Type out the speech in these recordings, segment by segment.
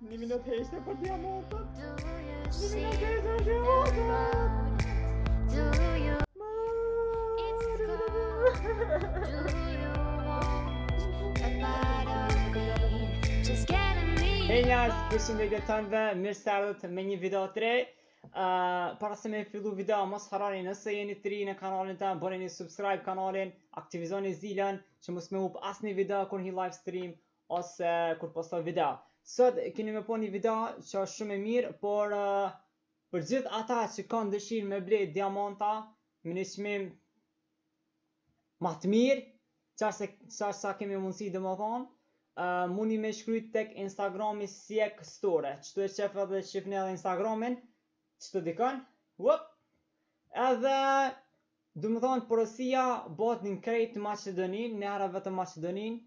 Një minut heshtje për diamanta Një minut heshtje për diamanta mirë se ardhët me një video të re uh, Para se me fillu video, mos harroni nëse jeni të ri në kanalin tem boni një subscribe kanalin, aktivizoni zilën Që mos me hup asnjë video kur jem live stream ose kur postoj video sot keni me pa një video që është shumë e mirë por për gjithë ata që kanë dëshirë me ble diamanta me një çmim ma të mirë aq sa, aq sa kemi mundësi domethonë Uh, mundi me shkryt tek instagrami CX Store qëtu e qes edhe shifni edhe instagramin qëtu dikun edhe Domethënë porosia bëhet në krejt Maqedoninë, një herë vetëm Maqedoninë,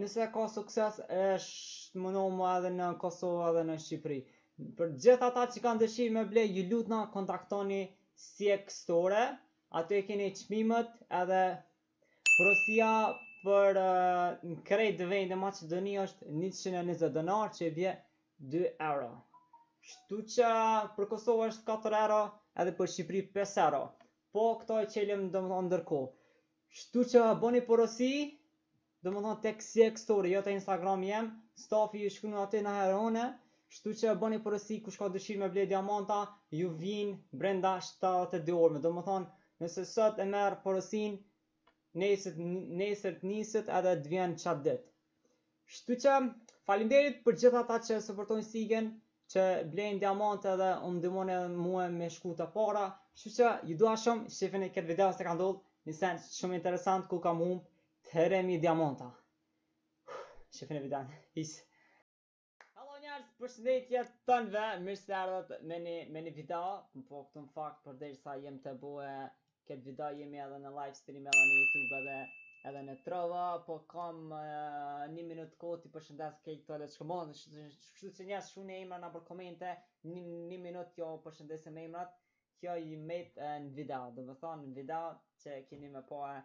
nëse ka sukses është mundum edhe në Kosovë edhe në Shqipëri. Për gjithë ata që kanë dëshirë me ble ju lutna kontaktoni CX Store, aty e keni çmimet edhe porosia për në krejt vendin Maqedoni është 120 denar që i bie dy euro kështu që për Kosovë është katër euro edhe për Shqipëri pesë euro po këto e çelëm domethënë ndërkohë kështu që bëni porosi domethënë tek CX Store jo te Instagram jem stafi ju shkruan aty nonstop kështu që bëni porosi kush ka dëshirë me ble diamanta ju vijnë brenda 72 orëve domethënë nëse sot e merr porosin nesër nesër të niset edhe të vjen qat ditë Kështu që faleminderit për gjithë ata që suportojnë Sigen, që blejnë diamante dhe më ndihmoni edhe mua me shku përpara. Kështu që ju dua shumë, shifeni këtë video se ka ndodhur një send shumë interesant ku kam humb 3000 diamanta. Shifeni videon. Peace. Hello njerëz, përshëndetje të tënve, mirë se ardhët me një, me një video, po këtu në fakt përderisa jem tu bo e, këtë video jemi edhe në live stream edhe në Youtube edhe, edhe në Trovo, po kam uh, një minut kohë t'i përshëndes krejt teleshikuesit, kështu që njerëz shënoni emrat nëpër komente, një, një minut ju përshëndes me emrat, kjo mbet uh, në video, domethonë në video që keni me pa e,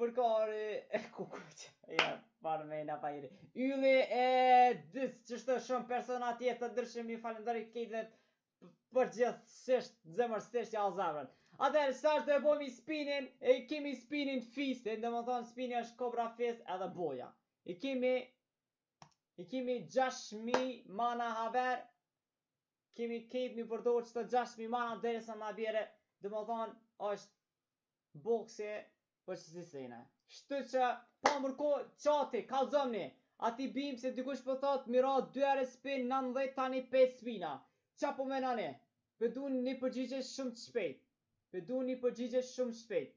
Përkari e kukuq Ja, parë me i na pa jiri Yli e dys edhe shumë persona tjerë të ndryshëm Ju falënderoj krejtve përgjithësisht zemërsisht ja o zemërën Atëherë, startojmë e bojmë spinin E i kemi spinin të fistit domethonë spini është kobra fist edhe boja I kemi I kemi 6.000 mana haver Kemi krejt m'i përdor qëto 6.000 mana derisa ma bjen domethonë është boksi për Qesilinë. Kështu që pa marrë kohë çati, kallëzomni! A t'i bimë se dikush po thotë me i ra dy herë spin, nandhetë tani pesë spina. Ça po menoni? Po e du ni përgjigje shumë të shpejtë. Po e du ni përgjigje shumë të shpejtë.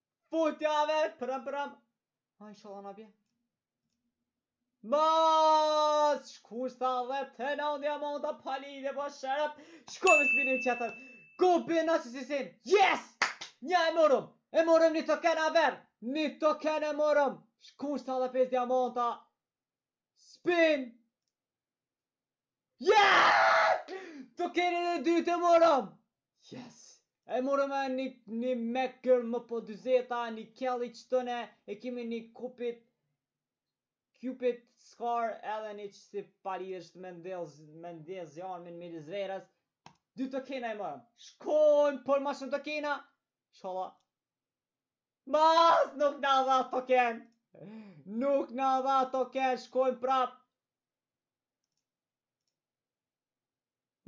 Futja ver, pram pram. A ishalla na bje. Mas, shku edhe tanë diamantet pa lidhje pa sherr. Shko me spini në qetër. Go be në që si sin. Yes! Nja e morëm. E morëm një token a ver. Një token e morëm. Shku sa dhe pesë diamantë. Spin. Yes! Tokenin e dytë e morëm! Yes! E morëm e një, një Maker MP 20, një Kelly që tëne, e kemi një Cupid, Cupid Scar edhe një që si pari është me ndez zjarrmin midis verës. Dy tokena e morëm. Shkojmë për ma shumë tokena. Ishalla. Mas, nuk na dha token. Nuk na dha token, shkojmë prapë.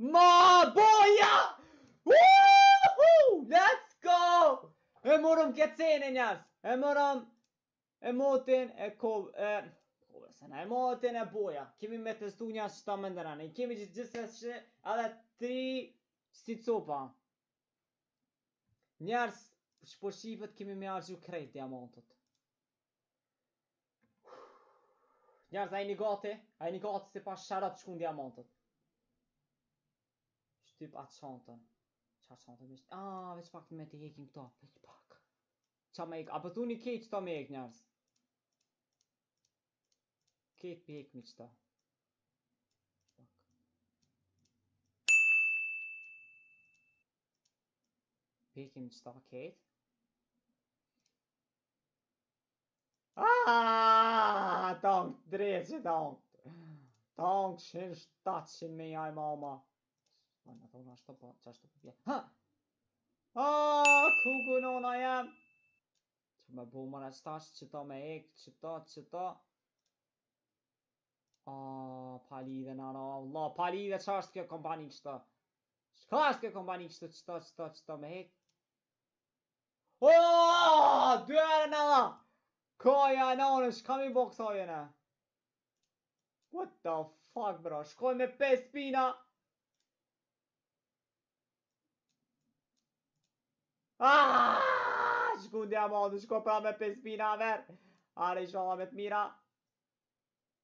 Ma boja! Uuuu! Let's go! E morëm këtë scenë njerëz! E morëm emotin e kov... E... Kove se na emotin e boja! Kemi me testu njerëz qetash menjëherë. I kemi gjithsej edhe tri si copa. Njerëz siç po shihet kemi me harxhu krejt diamantët. Njerëz, a jeni gati? A jeni gati se pasha Allahin shkun diamantët? Shtyp atë çantën. Ça çantën me shtyp? Aaaa, veç pak me t'i hekim këto, veç pak. Ça me hek? A po thuni krejt qëta me hek njerëz? Krejt po e hekmi qëta. Po e hekim qëta krejt. Aaaa, tank dreqe, tank. Tank shin 700 mijë a mama. Ma në thonë ashtë të po, që ashtë të përpje. Ha! Aaaa, kuku nona jem? Ç'me bo more qëtash, qëta me ek, qëta, qëta. Aaaa, pa lidhje na ra, Allah, pa lidhje ç'ashtë kjo kompani kështu? Shka ashtë kjo kompani kështu, qëta, qëta, qëta me hek? Oooooo! Dy herë na dha! Koja e nonës, shka mi bo këto jene? What the fuck, bro? Shkoj me 5 spina? Aaaaaa! Shkun diamantet, shkoj prapë me 5 spina, ver! Hajde, ishalla me të mira!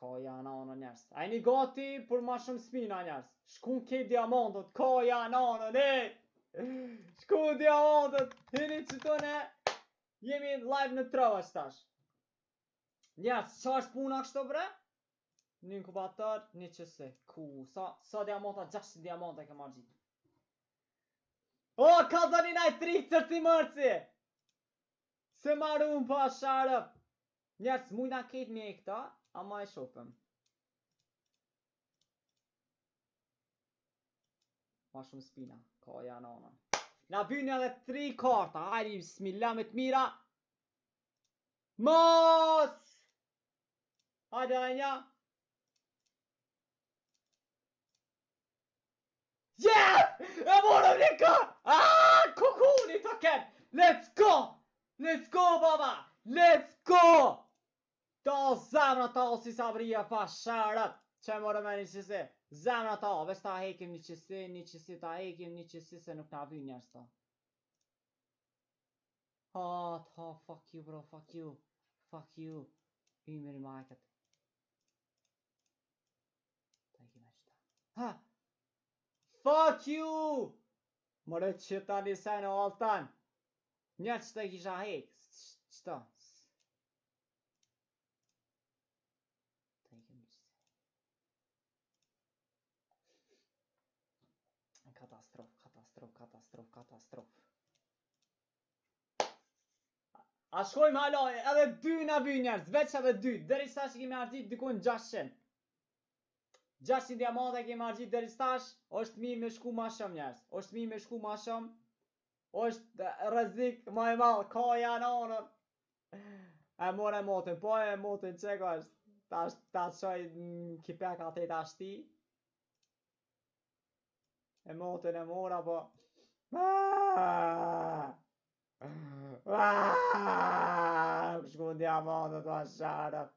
Kaja nanën njerëz. A jeni gati për ma shumë spina njerëz. Shkun krejt diamantet. Kaja nanën njerëz. Shkun diamantet. Hini që të ne. Jemi live në Trovo qetash. Njerëz, qa është puna kështu bre? Një inkubator, një qësi. Ku, sa, sa diamanta, gjashtëqind diamanta ka marrë gjithë. O, ka të një najtë tri, cërti mërëci. Se marum pasha robt. Njerëz s'mujna krejt me këta Ama e shofim Ma shumë spina Kaja nanën Na vyjnë edhe tri karta Hajde bismilah me të mira Mos Hajde edhe nja Yes! E morëm një kap! Aaaa! Kukuni të kem! Let's go! Let's go, baba! Let's go! Ta o zemra, ta o si sabrije, pasha robt! Qe e morëm një qësi? Zemra ta o, veç ta hekim një qësi, një qësi ta hekim, një qësi se nuk na vyn njerëz ta. Ha, ta, fuck you, bro, fuck you, fuck you, i mirë majtët. Ta hekim qëta. Ha! Fuck you! More qetash një send o Altan. Njerëz qëta i kisha hek. Qëta? Ta hekim qëta. Katastrof, katastrof, katastrof, katastrof. A shkojmë hala, edhe dy na vyjn njerëz, veç edhe dy, deri tash i kemi harxhit dikun 600. Gjashtëqind diamante i kemi harxhit deri tash, osht mirë me shku ma shum njerz, osht mirë me shku ma shum, osht rrezik ma i madh, kaja nanën, e mora emotin, po emotin qe ku osht, tash ta çoj në kipek atej tash ti, emotin e mora po, aaaaaa, aaaaaa, shkun diamantet pasha robt.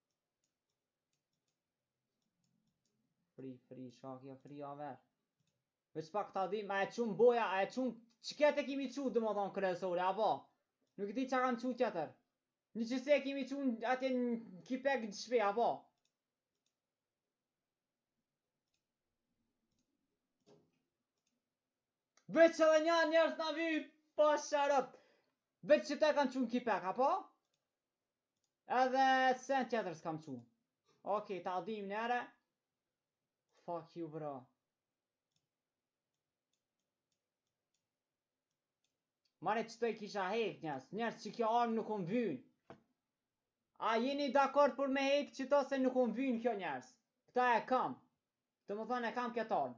Fri, fri, shakja, fri, aver. Veç pak ta dim, a e çum boja, a e çum... Qëkëtë e kemi çu, domethonë, kryesore, apo? Nuk e di çka kam çu tjetër. Një qësi e kemi çu atje në kipek në shpi, apo? Veç edhe një njerëz na vyn, pasha robt. Veç qëto kam çu n'kipek, apo? Edhe sen tjetër s'kam qu. Okej, ta dhim njëherë. Fuck you, bro. More qëto i kisha hek njerëz, njerëz që kjo armë nuk um vyn. A jeni dakord për me hek qëto se nuk um vyn kjo njerëz. Këto e kam. Domethonë e kam këtë armë.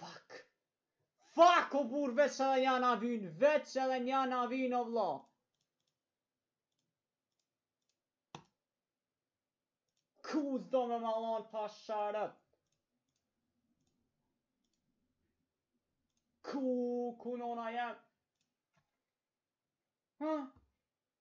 Fuck. Fuck o burr veç edhe një po m'vyn, veç edhe një po m'vyn o vlla. Ku s'do me ma lon pa sharap? Ku, ku nona jeme? Ha?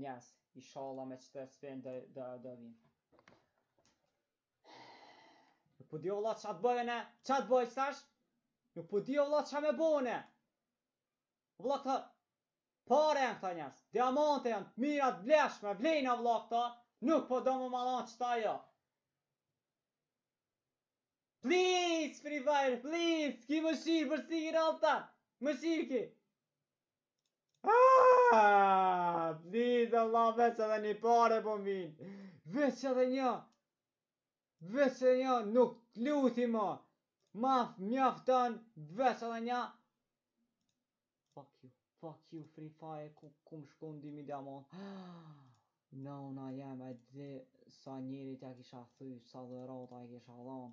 Njerëz, ishalla me qëtë spin dhe dhe dhe vim. Nuk po di o vlla ça t'bajna, ça t'baj qëtash? Nuk po di o vlla ça me bo ne. Vlla këto, pare janë këto njerëz, diamante janë, t'mira, t'vlefshme, vlejnë vlla këta, nuk po do me ma lan qëta jo. Please, Free Fire, please, ki mëshirë për si i rallë ta, mëshirë ki. Aaaa, please Allah, veç edhe një pare po m'vyn, veç edhe një, veç edhe një, nuk të luti ma, ma mjafton, veç edhe një, fuck you, fuck you, Free Fire, ku, ku më shkun dy mijë diamant, nona jeme, e di sa njerit ja kisha thy, sa dhurata i kisha dhon,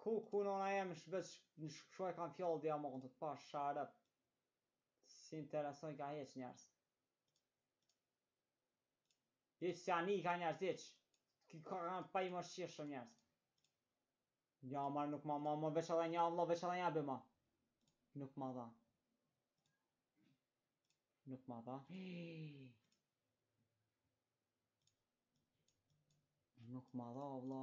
Ku ku nona jeme shbeq kështu i kam fjall diamantët pa sharëp s'i interesojka hiç njerz hiç s'ia nika njerz hiç ky ka kan i pamëshirshëm njerz nja mar nuk ma ma më veç edhe nja vlla veç edhe nja bjerma nuk ma dha nuk ma dha nuk ma dha vlla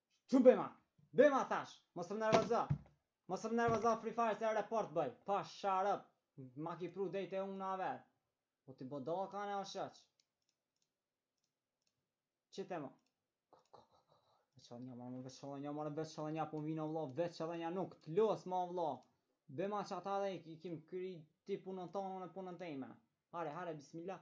Çu bjerma? Bjerma thash, mos më nervozo. Mos më nervozo Free Fire se report bëj. Pa sharëp. Ma ki pru drejt e unë aver. Po ti bodall kanë o shoq. Qite mo. Veç edhe një marë, veç edhe një marë, veç edhe një, po më vyn vlla, veç edhe një, nuk të los ma vlla. Bjerma qata edhe i kim kry ti punën tonde, unë punën teme. Hajde, hajde, bismillah.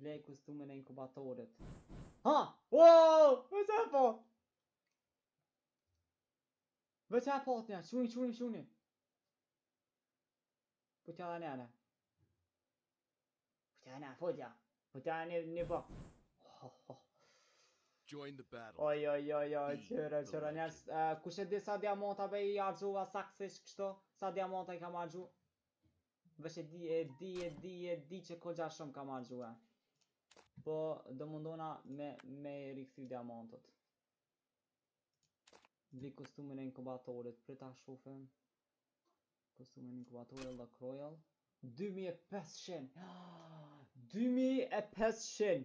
Blej kostumin e inkubatorit. Ha! Wow! Veç edhe pak! Veç edhe pak nja, kqyrni, kqyrni, kqyrni! Po t'ja dhe nene. Po t'ja dhe nene, po t'ja. Po t'ja dhe një bok. Ho, ho. Join the battle. Oj, oj, oj, oj, kqyre, kqyre, njerëz. Kush e di sa diamanta be i harxhuva, saksish kështu? Sa diamanta i kam harxhu? Veç e di, e di, e di, e di që kogja shumë ka marrë gju. Po, do mundohna me, me rikthy diamantët. Dhe kostumin e inkubatorit, për ta shofim. Kostumin e inkubatorit, Luck Royal. 2500! 2500!